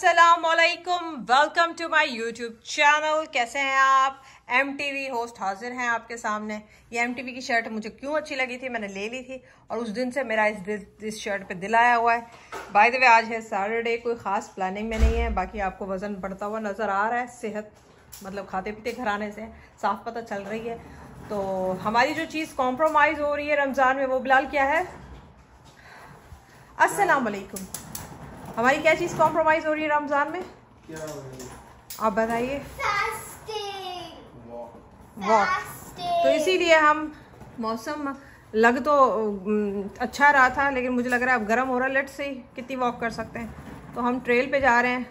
असलकुम welcome to my YouTube channel कैसे हैं आप? एम टी वी होस्ट हाजिर हैं आपके सामने। ये एम टी वी की शर्ट मुझे क्यों अच्छी लगी थी? मैंने ले ली थी और उस दिन से मेरा इस इस शर्ट पे दिल आया हुआ है। बाय द वे आज है सैटरडे कोई ख़ास प्लानिंग में नहीं है। बाकी आपको वज़न बढ़ता हुआ नज़र आ रहा है सेहत मतलब खाते पीते घर आने से। साफ़ पता चल रही है। तो हमारी जो चीज़ कॉम्प्रोमाइज़ हो रही है रमज़ान में, वो बिलाल क्या है? असलकुम हमारी क्या चीज़ कॉम्प्रोमाइज़ हो रही है रमज़ान में? आप बताइए। वॉक तो इसीलिए हम मौसम लग तो अच्छा रहा था लेकिन मुझे लग रहा है अब गर्म हो रहा है लेट से कितनी वॉक कर सकते हैं। तो हम ट्रेल पे जा रहे हैं।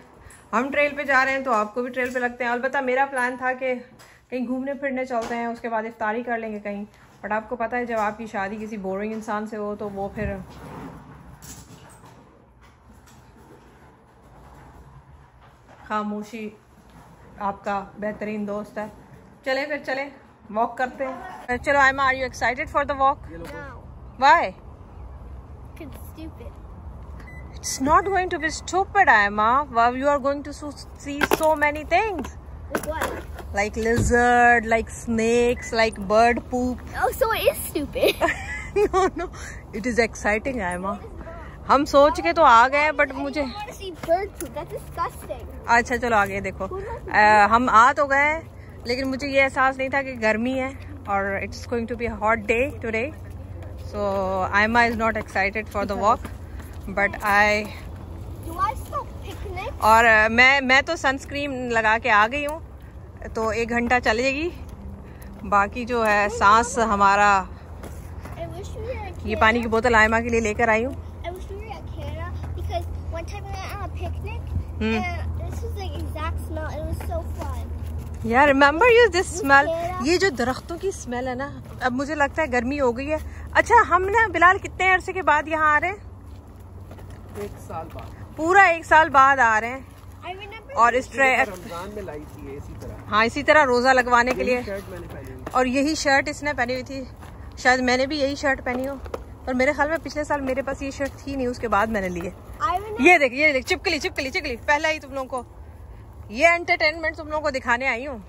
हम ट्रेल पे जा रहे हैं तो आपको भी ट्रेल पे लगते हैं। अलबत्ता मेरा प्लान था कि कहीं घूमने फिरने चलते हैं उसके बाद इफ्तारी कर लेंगे कहीं। बट आपको पता है जब आपकी शादी किसी बोरिंग इंसान से हो तो वो फिर खामोशी आपका बेहतरीन दोस्त है चले फिर चले वॉक करते हैं चलो I am are you excited for the walk why It's not going to be stupid, Emma. Wow, you are going to see so many things. Like what? Like lizard, like snakes, like bird poop. Oh, so it is stupid. no, no. It is exciting, Emma. हम सोच के तो आ गए but मुझे अच्छा चलो आगे देखो। आ, हम आ तो गए लेकिन मुझे ये एहसास नहीं था कि गर्मी है और it's going to be hot day today so I Aima is not excited for the walk but I और मैं मैं तो सनस्क्रीन लगा के आ गई हूँ तो एक घंटा चलेगी। बाकी जो है सांस हमारा ये पानी की बोतल आयमा के लिए लेकर आई हूँ। यार रिमेम्बर यू दिस स्मेल ये जो दरख्तों की स्मेल है ना अब मुझे लगता है गर्मी हो गई है। अच्छा हम ना बिलाल कितने अरसे के बाद यहाँ आ रहे हैं? एक साल बाद। पूरा एक साल बाद आ रहे हैं। और इस ट्रेक हाँ इसी तरह रोजा लगवाने के लिए। और यही शर्ट इसने पहनी हुई थी। शायद मैंने भी यही शर्ट पहनी हो। और मेरे ख्याल में पिछले साल मेरे पास ये शर्ट थी नहीं उसके बाद मैंने लिए। ये देख ये देख चिपकली चिपकली चिपकली। पहला ही तुम लोग को। ये एंटरटेनमेंट तुम लोगों को दिखाने आई हूँ।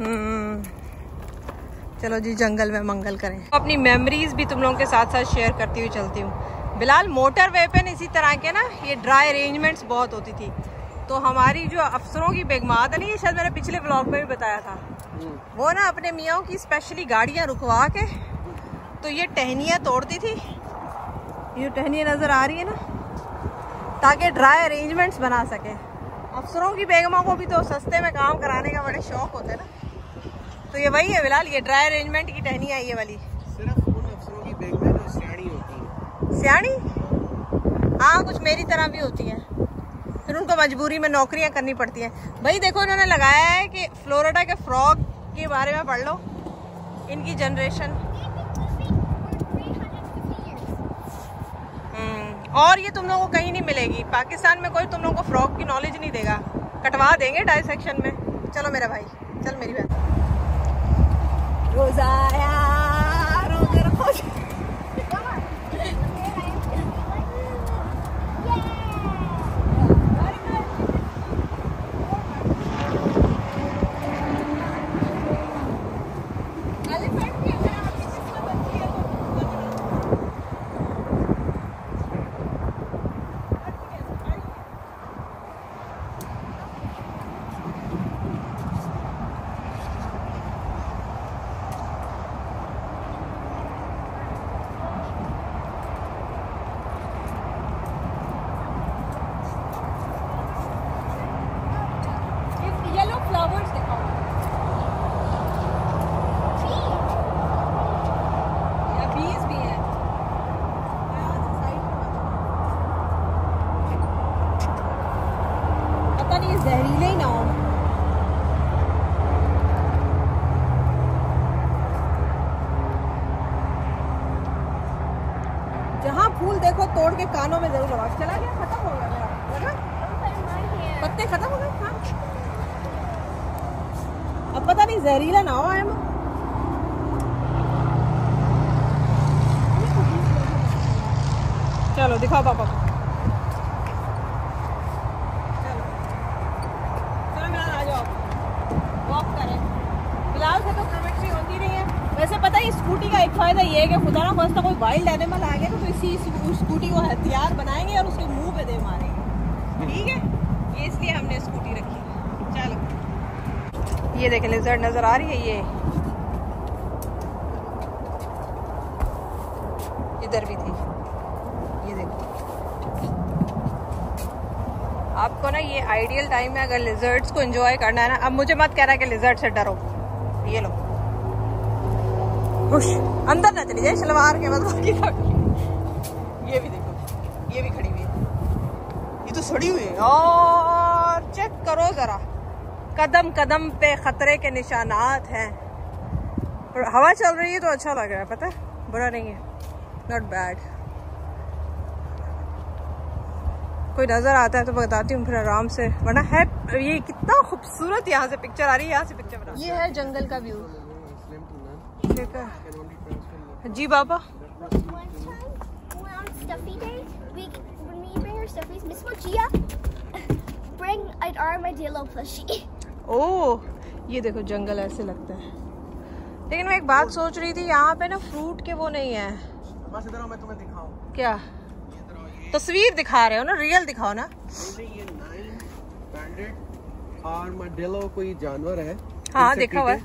hmm. चलो जी जंगल में मंगल करें। अपनी मेमोरीज भी तुम लोगों के साथ साथ शेयर करती हुई चलती हूँ। बिलाल मोटर वे पे इसी तरह के ना ये ड्राई अरेंजमेंट्स बहुत होती थी। तो हमारी जो अफसरों की बेगमात है ना ये शायद मैंने पिछले ब्लॉग में भी बताया था। वो ना अपने मियाँ की स्पेशली गाड़ियाँ रुकवा के तो ये टहनियाँ तोड़ती थी। ये टहनियाँ नज़र आ रही है ना ताकि ड्राई अरेंजमेंट्स बना सके। अफसरों की बेगमों को भी तो सस्ते में काम कराने का बड़े शौक होते हैं ना। तो ये वही है फ़िलहाल ये ड्राई अरेंजमेंट की टहनी आई ये वाली सिर्फ़ उन अफसरों की बेगमें जो सियाणी होती है सियाणी? हाँ कुछ मेरी तरह भी होती है। फिर उनको मजबूरी में नौकरियाँ करनी पड़ती हैं। भाई देखो इन्होंने लगाया है कि फ्लोरिडा के फ्रॉग के बारे में पढ़ लो। इनकी जनरेशन। हम्म, और ये तुम लोगों को कहीं नहीं मिलेगी। पाकिस्तान में कोई तुम लोगों को फ्रॉग की नॉलेज नहीं देगा। कटवा देंगे डायसेक्शन में। चलो मेरा भाई चल मेरी बहन Rosaria, Rosaria, Rosaria. जहाँ फूल देखो तोड़ के कानों में ज़रूर आवाज़। चला गया, खत्म हो गया पत्ते खत्म हो गए? हाँ। अब पता नहीं, जहरीला ना हो एम चलो, दिखाओ को चलो चलो मिलान आ जाओ वॉक करें फ़िलहाल से तो केमिस्ट्री होती नहीं है वैसे पता है स्कूटी का एक फ़ायदा ये है कि खुदा ना खास्ता कोई वाइल्ड एनिमल आ गया तो इसी स्कूटी को हथियार बनाएँगे और उसके मुँह पे दे मारेंगे। ठीक है? इसलिए हमने स्कूटी रखी। चलो। ये देखें लिजर्ड नज़र आ रही है ये। इधर भी थी। ये देखो। आपको ना ये आइडियल टाइम है अगर लिजर्ड्स को एंजॉय करना है ना, अब मुझे मत कह रहा है कि लिजर्ड से डरो। ये लो। खुश अंदर ना चली जाए शलवार के बाद बाकी ये भी देखो ये भी खड़ी हुई है। ये तो सड़ी हुई है और चेक करो जरा। कदम कदम पे खतरे के निशानात हैं। हवा चल रही है तो अच्छा लग रहा है पता है? बुरा नहीं है। नॉट बैड कोई नज़र आता है तो बताती हूँ फिर आराम से। वरना है ये कितना खूबसूरत यहाँ से पिक्चर आ रही है यहाँ से पिक्चर बना ये है जंगल का व्यू ठीक है जी बाबा. ओह ये देखो जंगल ऐसे लगता है। लेकिन मैं एक बात सोच रही थी यहाँ पे ना फ्रूट के वो नहीं है। बस इधर मैं तुम्हें दिखाऊँ। क्या? तस्वीर दिखा रहे हो ना रियल दिखाओ ना। ये कोई जानवर है हाँ, देखा हुआ है।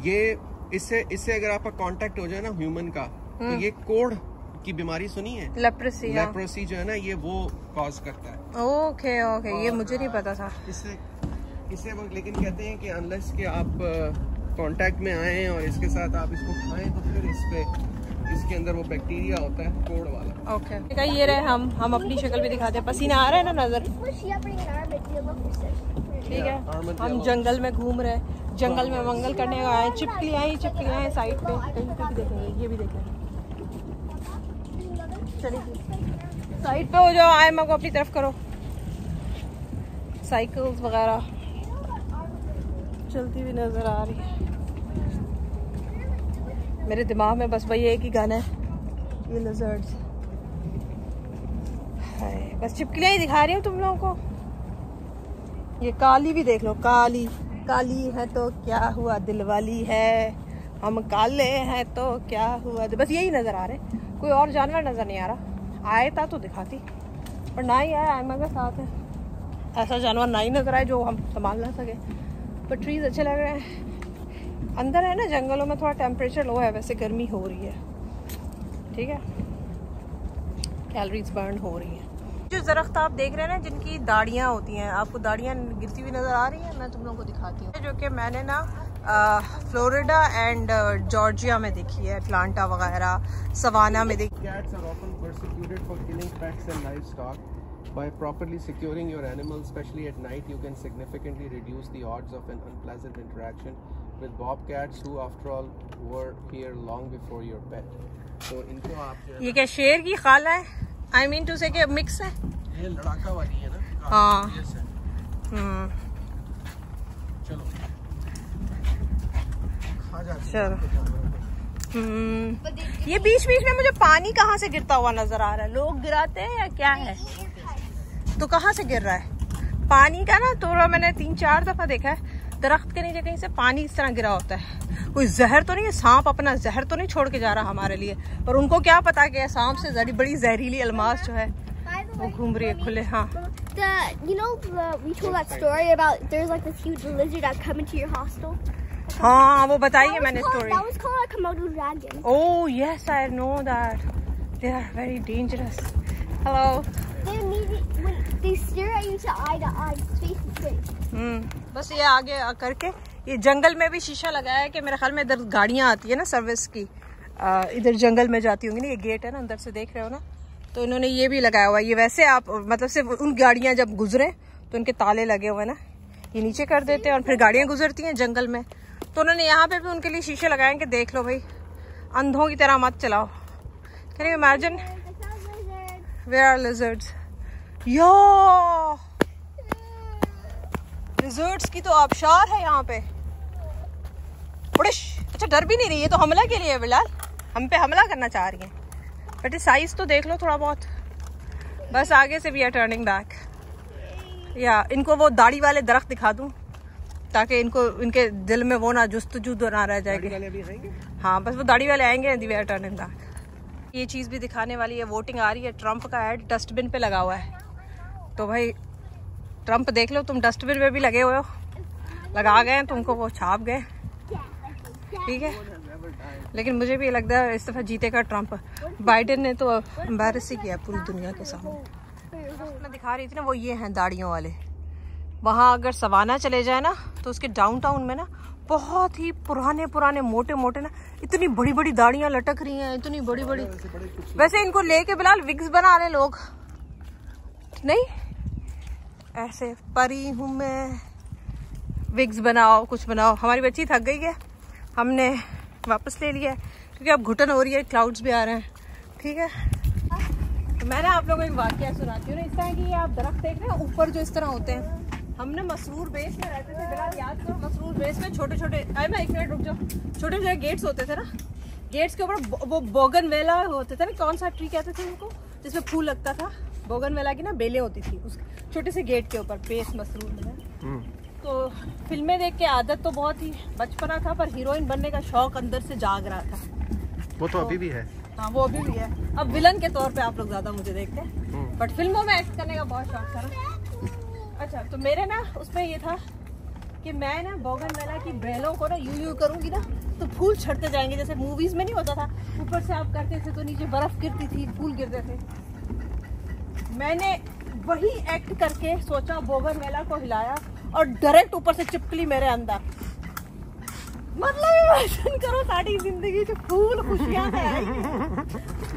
ये इससे इससे अगर आपका कांटेक्ट हो जाए ना ह्यूमन का तो हम्म। ये कोड की बीमारी सुनी है? लेप्रेसी हाँ। लेप्रोसी जो है ना ये वो कॉज करता है। ओके ओके ये मुझे नहीं पता था। इससे इससे वो लेकिन कहते हैं कि अनलेस कि आप कांटेक्ट में आए और इसके साथ आप इसको खाएँ तो फिर इस पे इसके अंदर वो बैक्टीरिया होता है कोड वाला। ओके ठीक है ये रहे हम हम अपनी शक्ल भी दिखाते हैं। पसीना आ रहा है ना नज़र? Miss Mochia bring an armadillo plushie. ठीक है। हम जंगल में घूम रहे हैं। जंगल में मंगल करने आए चिपकलियाँ ही चिपकलियाँ हैं, साइड पे। कहीं पे भी देखेंगे ये भी देखेंगे चलिए। साइड पे हो जाओ, आए मैं को अपनी तरफ़ करो। साइकिल्स वगैरह। चलती हुई नज़र आ रही है। मेरे दिमाग में बस वही एक ही गाना है, ये हाय, बस चिपकलियाँ ही दिखा रही हूँ तुम लोगों को। ये काली भी देख लो, काली। काली है तो क्या हुआ? दिलवाली है। हम काले हैं तो क्या हुआ? बस यही नज़र आ रहे कोई और जानवर नज़र नहीं आ रहा। आए था तो दिखाती। पर ना ही आया आयमा के साथ है। ऐसा जानवर ना ही नज़र आए जो हम संभाल ना सके। पर ट्रीज अच्छे लग रहे हैं। अंदर है ना जंगलों में थोड़ा टेम्परेचर लो है, वैसे गर्मी हो रही है। ठीक है? कैलरीज बर्न हो रही है। जो दरख्त आप देख रहे हैं ना जिनकी दाढ़ियाँ होती हैं आपको दाढ़ियाँ गिरती हुई नज़र आ रही हैं मैं तुम लोगों को दिखाती हूँ जो कि मैंने ना फ्लोरिडा एंड जॉर्जिया में देखी है अटलांटा वगैरह सवाना में देखी. By properly securing your animals, especially at night, you can significantly reduce the odds of an unpleasant interaction with bobcats, who, after all, were here long before your pet. So, इनको आप ये क्या शेर की खाला है आई मीन टू से कि मिक्स है। ये लड़ाका वाली है ना? हाँ। हम्म। चलो। खा जाते चलो। हैं। हम्म। ये बीच बीच में मुझे पानी कहाँ से गिरता हुआ नज़र आ रहा है? लोग गिराते हैं या क्या है? तो कहाँ से गिर रहा है? पानी का ना थोड़ा मैंने तीन चार दफ़ा देखा है। दरख्त के नीचे कहीं से पानी इस तरह गिरा होता है कोई जहर तो नहीं है सांप अपना जहर तो नहीं छोड़ के जा रहा हमारे लिए और उनको क्या पता कि सांप से जरी बड़ी जहरीली अलमास जो है वो घूम रही है खुले हाँ the you know the we told that story about there's like this huge lizard that come into your hostel. हाँ वो बताई है That was मैंने called- story That was called a Komodo dragon. Oh yes, I know that. They are very dangerous. Hello. They immediately when they stare at you to eye to eye, face to face. Hmm बस ये आगे करके, ये जंगल में भी शीशा लगाया है कि मेरे ख्याल में इधर गाड़ियाँ आती है ना सर्विस की इधर जंगल में जाती होंगी ना, ये गेट है ना, अंदर से देख रहे हो ना तो इन्होंने ये भी लगाया हुआ है ये वैसे आप मतलब सिर्फ़ उन गाड़ियाँ जब गुजरे तो उनके ताले लगे हुए ना ये नीचे कर देते हैं और फिर गाड़ियाँ गुजरती हैं जंगल में तो उन्होंने यहाँ पे भी उनके लिए शीशे लगाए हैं कि देख लो भाई, अंधों की तरह मत चलाओ can you imagine. Where are lizards? Yo! Lizards की तो आबशार है यहाँ पे। अच्छा डर भी नहीं रही है तो हमला के लिए बिलाल। हम पे हमला करना चाह रही है। बेटे साइज़ तो देख लो थोड़ा बहुत। बस आगे से भी है टर्निंग बैक या इनको वो दाढ़ी वाले दरख्त दिखा दूँ ताकि इनको इनके दिल में वो ना जुस्तजू ना रह जाएगी हाँ बस वो दाढ़ी वाले आएँगे the way are turning back ये चीज़ भी दिखाने वाली है वोटिंग आ रही है ट्रंप का एड डस्टबिन पे लगा हुआ है। तो भाई ट्रंप देख लो, तुम डस्टबिन में भी लगे हुए हो। लगा गए तुमको, वो छाप गए। ठीक है? लेकिन मुझे भी लगता है, इस दफ़ा जीतेगा ट्रंप बाइडेन ने तो एम्बेरस ही किया पूरी दुनिया के सामने। मैं दिखा रही थी ना, वो ये हैं दाढ़ियों वाले। वहाँ अगर सवाना चले जाए ना तो उसके डाउनटाउन में ना, बहुत ही पुराने पुराने, मोटे मोटे ना, इतनी बड़ी बड़ी दाढ़ियाँ लटक रही हैं, इतनी बड़ी बड़ी वैसे इनको लेके बिलाल विग्स बना रहे लोग। नहीं? ऐसे परी हूँ मैं। विग्स बनाओ, कुछ बनाओ। हमारी बच्ची थक गई है। हमने वापस ले लिया है, क्योंकि अब घुटन हो रही है क्लाउड्स भी आ रहे हैं। ठीक है? तो मैंने आप लोगों को एक वाक्य सुनाती हूँ ना, इस तरह की आप दरख्त देख रहे हैं, ऊपर जो इस तरह होते हैं। हमने मसरूर बेस में रहते थे, बिलाल, याद करो, मसरूर बेस में छोटे छोटे अरे मैं एक मिनट रुक जाओ। छोटे छोटे गेट्स होते थे ना। गेट्स के ऊपर वो बोगन वेला होते थे ना, कौन सा ट्री कहते थे उनको, जिसमें फूल लगता था? बोगन वेला की ना बेलें होती थी उस छोटे से गेट के ऊपर बेस मसरूर में हम्म। तो फ़िल्में देख के आदत तो बहुत ही बचपना था पर हीरोइन बनने का शौक अंदर से जाग रहा था। वो तो, तो अभी भी है। हाँ वो अभी भी है। अब विलन के तौर पे आप लोग ज़्यादा मुझे देखते हैं। But hmm. फ़िल्मों में एक्ट करने का बहुत शौक था अच्छा तो मेरे ना उसमें ये था कि मैं ना बोगन मेला की बेलों को ना यू यू करूँगी ना तो फूल छड़ते जाएँगे। जैसे मूवीज़ में नहीं होता था ऊपर से आप करते थे तो नीचे बर्फ़ गिरती थी फूल गिरते थे। मैंने वही एक्ट करके सोचा बोगन मेला को हिलाया और डायरेक्ट ऊपर से चिपकली मेरे अंदर। मतलब करो, सारी ज़िंदगी जो फूल खुशियाँ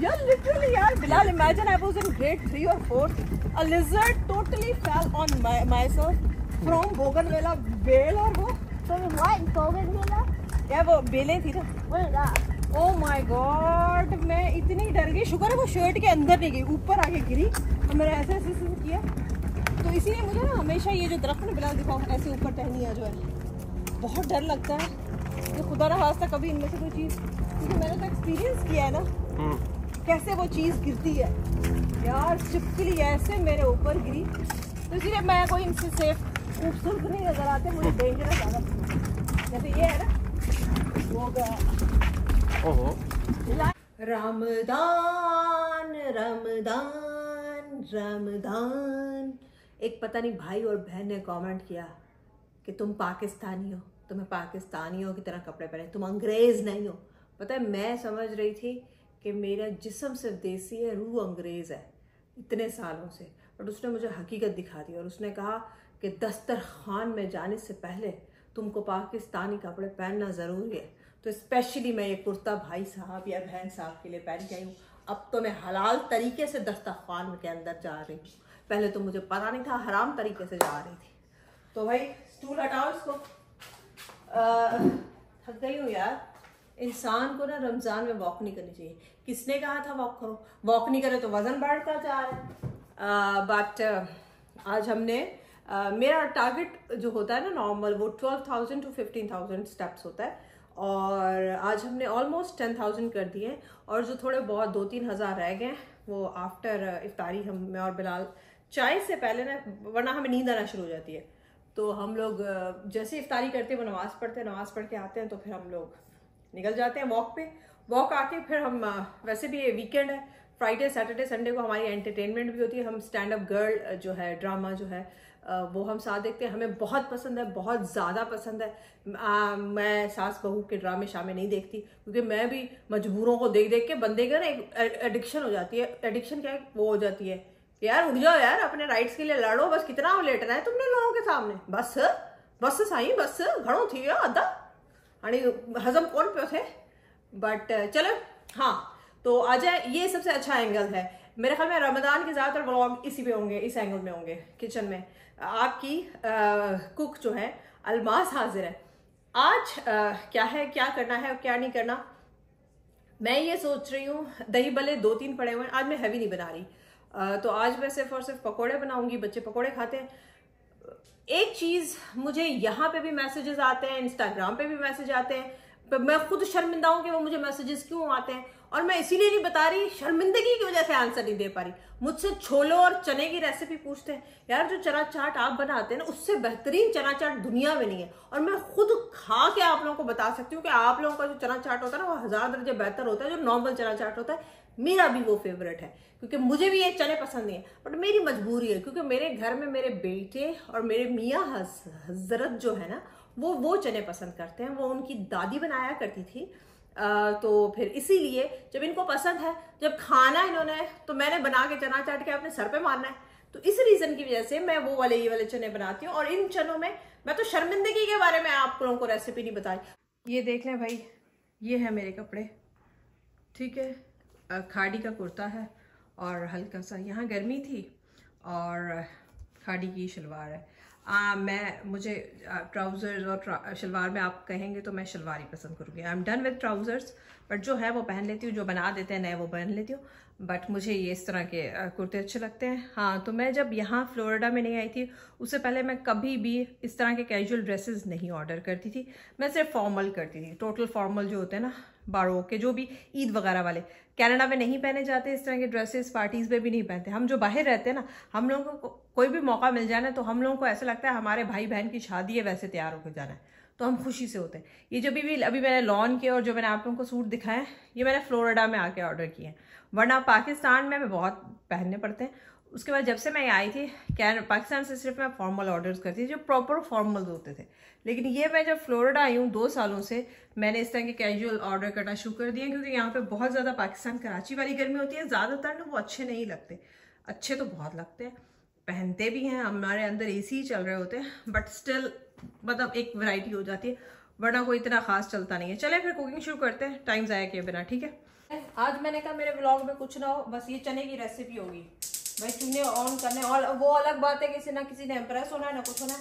यार लिटरली यार Bilal imagine I was in grade 3 और 4 a lizard totally fell on myself from bougainvillea bell और वो तो व्हाट बोगनवेला या वो बेलें थी ना। ओ माय गॉड मैं इतनी डर गई। शुक्र है वो शर्ट के अंदर नहीं गई ऊपर आके गिरी और मैंने ऐसे ऐसे किया। तो इसीलिए मुझे ना हमेशा ये जो दरख्त में बिलाल दिखाओ ऐसे ऊपर टहनिया जो है बहुत डर लगता है। कि तो खुदा ना खास्ता कभी इनमें से कोई चीज़ क्योंकि मैंने तो एक्सपीरियंस किया है ना हम्म। कैसे वो चीज़ गिरती है। यार चिपकली ऐसे मेरे ऊपर गिरी। तो इसीलिए मैं कोई इनसे सेफ़ खूबसूरत नहीं नज़र आते मुझे डेंजरस ज़्यादा जैसे ये है ना वो गया। रमदान रमदान रमदान। एक पता नहीं भाई और बहन ने कमेंट किया कि तुम पाकिस्तानी हो, तुम्हें पाकिस्तानियों की तरह कपड़े पहने, तुम अंग्रेज़ नहीं हो। पता है, मैं समझ रही थी कि मेरा जिसम सिर्फ़ देसी है, रूह अंग्रेज़ है, इतने सालों से। बट उसने मुझे हकीकत दिखा दी और उसने कहा कि दस्तरखान में जाने से पहले तुमको पाकिस्तानी कपड़े पहनना ज़रूरी है। तो स्पेशली मैं ये कुर्ता भाई साहब या बहन साहब के लिए पहन के आई हूँ। अब तो मैं हलाल तरीके से दस्तरखान के अंदर जा रही हूँ। पहले तो मुझे पता नहीं था हराम तरीके से जा रही थी। तो भाई स्टूल हटाओ इसको। थक गई हूँ यार। इंसान को ना रमज़ान में वॉक नहीं करनी चाहिए। किसने कहा था वॉक करो? वॉक नहीं करे तो वज़न बढ़ता जा रहा है। बट आज हमने uh, मेरा टारगेट जो होता है ना नॉर्मल वो twelve thousand to fifteen thousand steps होता है। और आज हमने ऑलमोस्ट टेन थाउज़ेंड कर दिए और जो थोड़े बहुत दो तीन हज़ार रह गए वो आफ्टर इफ्तारी हम, मैं और बिलाल, चाय से पहले ना, वरना हमें नींद आना शुरू हो जाती है। तो हम लोग जैसे इफ्तारी करते हैं, वो नमाज़ पढ़ते हैं, नमाज़ पढ़ के आते हैं तो फिर हम लोग निकल जाते हैं वॉक पे। वॉक आके फिर हम वैसे भी वीकेंड है फ्राइडे सैटरडे संडे को हमारी एंटरटेनमेंट भी होती है। हम स्टैंड अप गर्ल जो है ड्रामा जो है वो हम साथ देखते हैं। हमें बहुत पसंद है बहुत ज़्यादा पसंद है। आ, मैं सास बहू के ड्रामे शामे नहीं देखती क्योंकि मैं भी मजबूरों को देख देख के बंदे का ना एक एडिक्शन हो जाती है। एडिक्शन क्या है? वो हो जाती है यार उठ जाओ यार अपने राइट्स के लिए लड़ो बस कितना लेटना है तुमने लोगों के सामने? बस बस साई बस घणो थी वियो अदा हजम कौन पे थे? बट चलो हाँ तो जाए ये सबसे अच्छा एंगल है। मेरे ख्याल में रमदान के ज़्यादातर ब्लॉग इसी पे होंगे इस एंगल में होंगे किचन में। आपकी आ, कुक जो है अलमास हाजिर है। आज आ, क्या है क्या करना है और क्या नहीं करना? मैं ये सोच रही हूँ दही भले दो तीन पड़े हुए हैं आज मैं हैवी नहीं बना रही। आ, तो आज मैं सिर्फ़ और सिर्फ़ पकौड़े बनाऊँगी बच्चे पकौड़े खाते हैं। एक चीज़ मुझे यहाँ पे भी मैसेजेस आते हैं इंस्टाग्राम पे भी मैसेज आते हैं। मैं खुद शर्मिंदा हूँ कि वो मुझे मैसेजेस क्यों आते हैं? और मैं इसीलिए नहीं बता रही, शर्मिंदगी की वजह से आंसर नहीं दे पा रही। मुझसे छोलो और चने की रेसिपी पूछते हैं। यार, जो चना चाट आप बनाते हैं ना, उससे बेहतरीन चना चाट दुनिया में नहीं है। और मैं खुद खा के आप लोगों को बता सकती हूँ कि आप लोगों का जो चना चाट होता है ना, वो हज़ार दर्जे बेहतर होता है, जो नॉर्मल चना चाट होता है। मेरा भी वो फेवरेट है, क्योंकि मुझे भी ये चने पसंद नहीं है। बट मेरी मजबूरी है, क्योंकि मेरे घर में मेरे बेटे और मेरे मियाँ हज़रत जो है ना, वो वो चने पसंद करते हैं। वो उनकी दादी बनाया करती थी तो फिर इसीलिए जब इनको पसंद है, जब खाना इन्होंने तो मैंने बना के चना चाट के अपने सर पे मारना है। तो इस रीजन की वजह से मैं वो वाले, ये वाले चने बनाती हूँ और इन चनों में मैं तो शर्मिंदगी के बारे में आप लोगों को रेसिपी नहीं बताई। ये देख लें भाई, ये है मेरे कपड़े, ठीक है? खाड़ी का कुर्ता है और हल्का सा, यहाँ गर्मी थी और खाड़ी की शलवार है। आ, मैं मुझे ट्राउज़र्स और ट्रा, शलवार में आप कहेंगे तो मैं शलवार ही पसंद करूँगी। I am done with trousers but जो है वो पहन लेती हूँ जो बना देते हैं नए वो पहन लेती हूँ। बट मुझे ये इस तरह के कुर्ते अच्छे लगते हैं। हाँ तो मैं जब यहाँ फ्लोरिडा में नहीं आई थी उससे पहले मैं कभी भी इस तरह के कैजुअल ड्रेसेस नहीं ऑर्डर करती थी। मैं सिर्फ़ फॉर्मल करती थी। टोटल फॉर्मल जो होते हैं ना बारो के जो भी ईद वगैरह वाले। कनाडा में नहीं पहने जाते इस तरह के ड्रेसेस पार्टीज़ में भी नहीं पहनते। हम जो बाहर रहते हैं ना हम लोगों को कोई भी मौका मिल जाना तो हम लोगों को ऐसा लगता है हमारे भाई बहन की शादी है वैसे तैयार होकर जाना है। तो हम खुशी से होते हैं। ये जो भी, अभी मैंने लॉन के और जो मैंने आप लोगों को सूट दिखाया ये मैंने फ्लोरिडा में आके ऑर्डर किए हैं। वरना पाकिस्तान में बहुत पहनने पड़ते हैं। उसके बाद जब से मैं आई थी, क्या पाकिस्तान से सिर्फ़ मैं फॉर्मल ऑर्डर्स करती थी, जो प्रॉपर फॉर्मल होते थे। लेकिन ये मैं जब फ्लोरिडा आई हूँ दो सालों से, मैंने इस तरह के कैजुअल ऑर्डर करना शुरू कर दिया क्योंकि यहाँ पे बहुत ज़्यादा पाकिस्तान कराची वाली गर्मी होती है, ज़्यादातर ना वो अच्छे नहीं लगते। अच्छे तो बहुत लगते हैं, पहनते भी हैं, हमारे अंदर ए ही चल रहे होते हैं बट स्टिल मतलब एक वैरायटी हो जाती है, वरना कोई इतना खास चलता नहीं है। चले फिर कुकिंग शुरू करते हैं टाइम ज़ाया किए बिना, ठीक है? आज मैंने कहा मेरे ब्लॉग में कुछ ना हो, बस ये चने की रेसिपी होगी। भाई चूने ऑन करने और वो अलग बात है, किसी ना किसी ने इम्प्रेस होना है, ना कुछ होना है।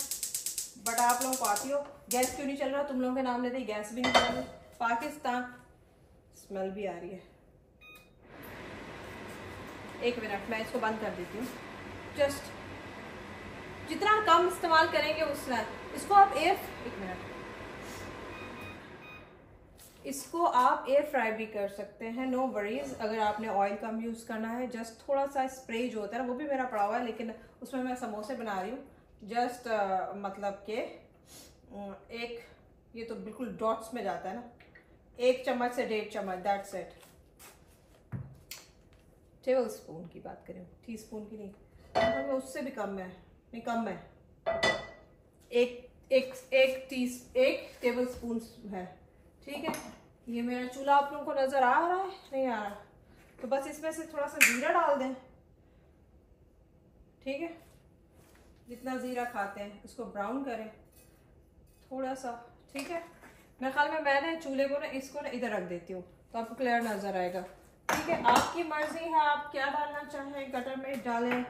बट आप लोगों को आती हो। गैस क्यों नहीं चल रहा? तुम लोगों के नाम लेते गैस भी नहीं चल रही। पाकिस्तान। स्मेल भी आ रही है। एक मिनट मैं इसको बंद कर देती हूँ। जस्ट जितना कम इस्तेमाल करेंगे, उतना। इसको आप एयर एक मिनट इसको आप एयर फ्राई भी कर सकते हैं नो वरीज अगर आपने ऑयल कम यूज़ करना है जस्ट थोड़ा सा स्प्रे जो होता है ना वो भी मेरा पड़ा हुआ है लेकिन उसमें मैं समोसे बना रही हूँ। जस्ट uh, मतलब के एक ये तो बिल्कुल डॉट्स में जाता है ना। एक चम्मच से डेढ़ चम्मच दैट सेट टेबल स्पून की बात करें टी स्पून की नहीं। तो उससे भी कम है नहीं कम है। एक एक एक टी एक टेबल स्पून है। ठीक है? ये मेरा चूल्हा आप लोगों को नज़र आ रहा है? नहीं आ रहा। तो बस इसमें से थोड़ा सा ज़ीरा डाल दें। ठीक है? जितना ज़ीरा खाते हैं उसको ब्राउन करें। थोड़ा सा, ठीक है? मेरे ख्याल में मैंने चूल्हे को ना, इसको ना इधर रख देती हूँ तो आपको क्लियर नज़र आएगा। ठीक है? आपकी मर्ज़ी है, आप क्या डालना चाहें? कटर मिर्च डालें,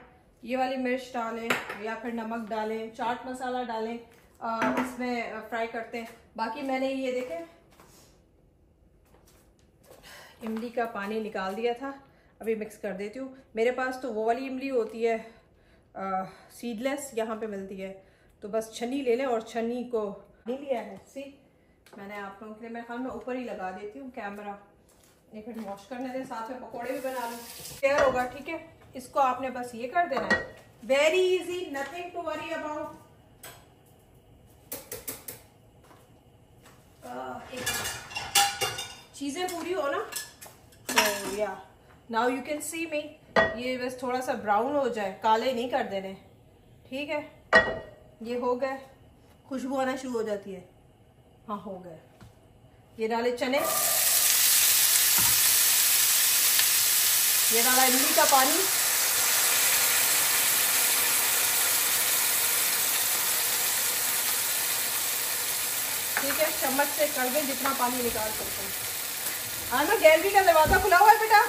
ये वाली मिर्च डालें, या फिर नमक डालें, चाट मसाला डालें इसमें फ्राई करते हैं। बाकी मैंने ये देखें इमली का पानी निकाल दिया था, अभी मिक्स कर देती हूँ। मेरे पास तो वो वाली इमली होती है सीडलेस यहाँ पे मिलती है। तो बस छन्नी ले लें और छन्नी को नहीं लिया है सी मैंने आप लोगों के लिए, मेरे ख्याल में ऊपर ही लगा देती हूँ कैमरा एक मिनट वॉश करने दें, साथ में पकौड़े भी बना लूँ। तैयार होगा, ठीक है? इसको आपने बस ये कर देना है। Very easy nothing to worry about चीज़ें पूरी हो ना? Yeah. Now you can see me ये बस थोड़ा सा ब्राउन हो जाए। काले नहीं कर देने। ठीक है? ये हो गए। खुशबू आना शुरू हो जाती है। हाँ हो गए। ये डाले चने। ये डाला इमली का पानी। ठीक है? चम्मच से कर दें जितना पानी निकाल सकते हैं। आना गैलरी का दरवाज़ा खुला हुआ है बेटा?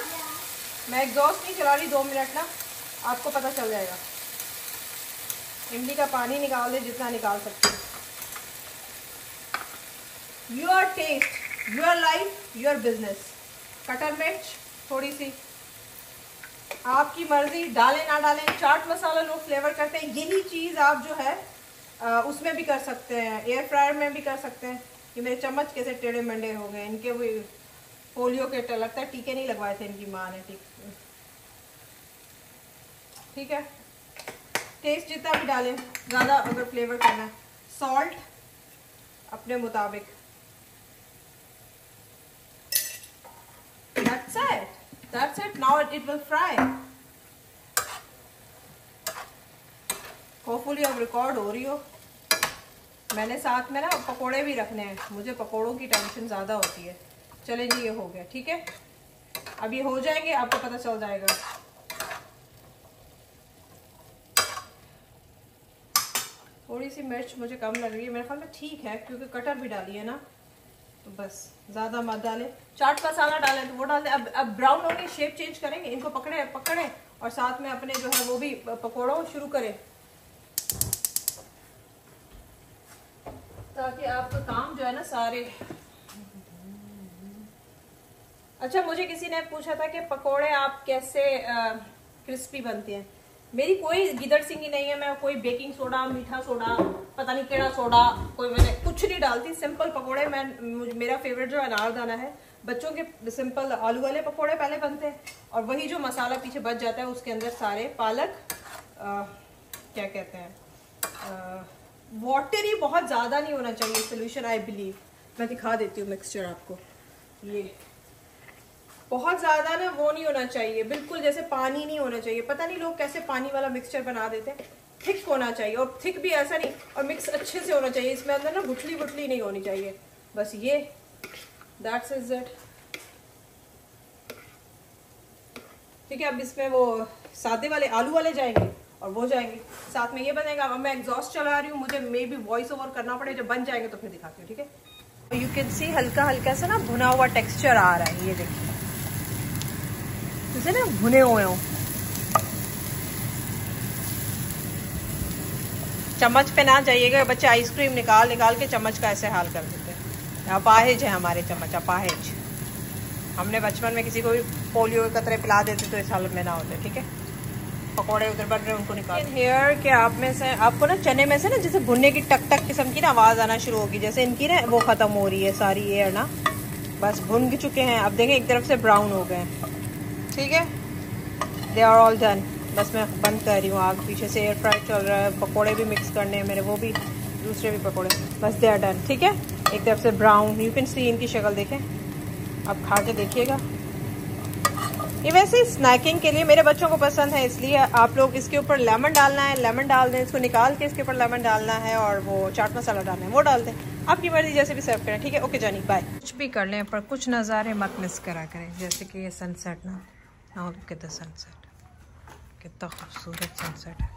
मैं एग्जॉस्ट नहीं चला रही दो मिनट ना। आपको पता चल जाएगा। इमली का पानी निकाल दे जितना निकाल सकते हैं। Your taste your life your business cutter मिर्च थोड़ी सी। आपकी मर्ज़ी डालें ना डालें। चाट मसाला लोग फ्लेवर करते हैं। यही चीज़ आप जो है आ, उसमें भी कर सकते हैं। एयर फ्रायर में भी कर सकते हैं। कि मेरे चम्मच कैसे टेढ़े मंडे हो गए। इनके वो पोलियो के लगता है टीके नहीं लगवाए थे इनकी माँ ने टीके ठीक है? टेस्ट जितना भी डालें, ज़्यादा अगर फ्लेवर करना है। सॉल्ट अपने मुताबिक। That's it. That's it. Now it will fry. Hopefully अब रिकॉर्ड हो रही हो। मैंने साथ में ना पकोड़े भी रखने हैं। मुझे पकोड़ों की टेंशन ज़्यादा होती है। चले जी, ये हो गया, ठीक है? अब ये हो जाएँगे, आपको पता चल जाएगा। थोड़ी सी मिर्च मुझे कम लग रही है, मेरे ख्याल में ठीक है, क्योंकि कटर भी डाली है ना। तो बस, ज़्यादा मत डालें। चाट मसाला डालें तो वो डाल दें। अब अब ब्राउन होंगे शेप चेंज करेंगे, इनको पकड़े पकड़े, और साथ में अपने जो है वो भी पकौड़ों शुरू करें। ताकि आपका काम जो है ना सारे अच्छा मुझे किसी ने पूछा था कि पकोड़े आप कैसे क्रिस्पी बनते हैं? मेरी कोई गिदड़ सिंगी नहीं है मैं कोई बेकिंग सोडा मीठा सोडा पता नहीं केड़ा सोडा कोई मैंने कुछ नहीं डालती। सिंपल पकोड़े मैं मेरा फेवरेट जो अनारदाना है बच्चों के सिंपल आलू वाले पकोड़े पहले बनते हैं और वही जो मसाला पीछे बच जाता है उसके अंदर सारे पालक आ, क्या कहते हैं वाटर ही बहुत ज़्यादा नहीं होना चाहिए सोल्यूशन आई बिलीव मैं दिखा देती हूँ मिक्सचर आपको। ये। बहुत ज़्यादा ना वो नहीं होना चाहिए। बिल्कुल जैसे पानी नहीं होना चाहिए। पता नहीं लोग कैसे पानी वाला मिक्सचर बना देते हैं। थिक होना चाहिए और थिक भी ऐसा नहीं और मिक्स अच्छे से होना चाहिए। इसमें अंदर ना गुठली गुठली नहीं होनी चाहिए। बस ये। दैट्स इज़ इट ठीक है, अब इसमें वो सादे वाले आलू वाले जाएँगे और वो जाएँगे। साथ में ये बनेगा। अब मैं एग्जॉस्ट चला रही हूँ। मुझे मे भी वॉइस ओवर करना पड़े जब बन जाएँगे तो फिर दिखाती हूँ, ठीक है? यू कैन सी हल्का हल्का सा ना भुना हुआ टेक्सचर आ रहा है। ये देखिए। जैसे ना भुने हुए हो। चम्मच पे ना जाइएगा, बच्चे आइसक्रीम निकाल निकाल के चम्मच का ऐसे हाल कर देते हैं। अपाहिज है हमारे चम्मच अपाहिज हमने बचपन में किसी को भी पोलियो के कतरे पिला देते तो इस हालत में ना होते, ठीक है? पकौड़े उधर बन रहे उनको निकाल। हेयर के आप में से, आपको ना चने में से ना जैसे भुनने की टक टक किस्म की ना आवाज़ आना शुरू होगी, जैसे इनकी ना वो ख़त्म हो रही है सारी एयर ना? बस भुन चुके हैं, अब देखें एक तरफ़ से ब्राउन हो गए ठीक है? दे आर ऑल डन बस मैं बंद कर रही हूँ। आग पीछे से एयर फ्राई चल रहा है। पकोड़े भी मिक्स करने हैं मेरे, वो भी, दूसरे भी पकोड़े। बस दे आर डन ठीक है? एक तरफ़ से ब्राउन यू कैन सी इनकी शक्ल देखें। अब खा के देखिएगा। ये वैसे स्नैकिंग के लिए मेरे बच्चों को पसंद है, इसलिए आप लोग इसके ऊपर लेमन डालना है। लेमन डाल दें, इसको निकाल के इसके ऊपर लेमन डालना है और वो चाट मसाला डालना है, वो डाल दें। आपकी मर्ज़ी, जैसे भी सर्व करें, ठीक है? ओके जानी बाय कुछ भी कर लें, पर कुछ नज़ारे मत मिस करा करें, जैसे कि ये सनसेट ना नाउ लुक सनसेट कितना खूबसूरत सनसेट है।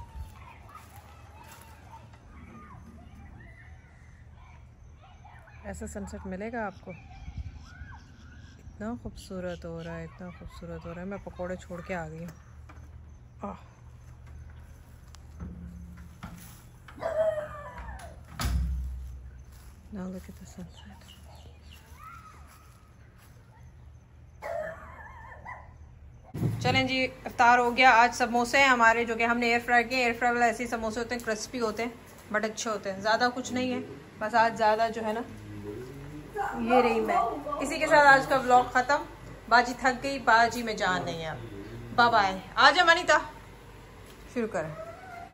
ऐसा सनसेट मिलेगा आपको? इतना खूबसूरत हो रहा है, इतना खूबसूरत हो रहा है। मैं पकोड़े छोड़ के आ गई हूँ। Now look at the sunset. चलें जी अफ्तार हो गया। आज समोसे हैं हमारे, जो कि हमने एयर फ्राई किए। एयर फ्राई वाले ऐसे समोसे होते हैं क्रिस्पी होते हैं बट अच्छे होते हैं। ज़्यादा कुछ नहीं है। बस आज ज़्यादा जो है ना, ये रही मैं। इसी के साथ आज का ब्लॉग ख़त्म। बाजी थक गई, बाजी में जान नहीं है। बाय बाय आ जा मनीता। शुरू करें।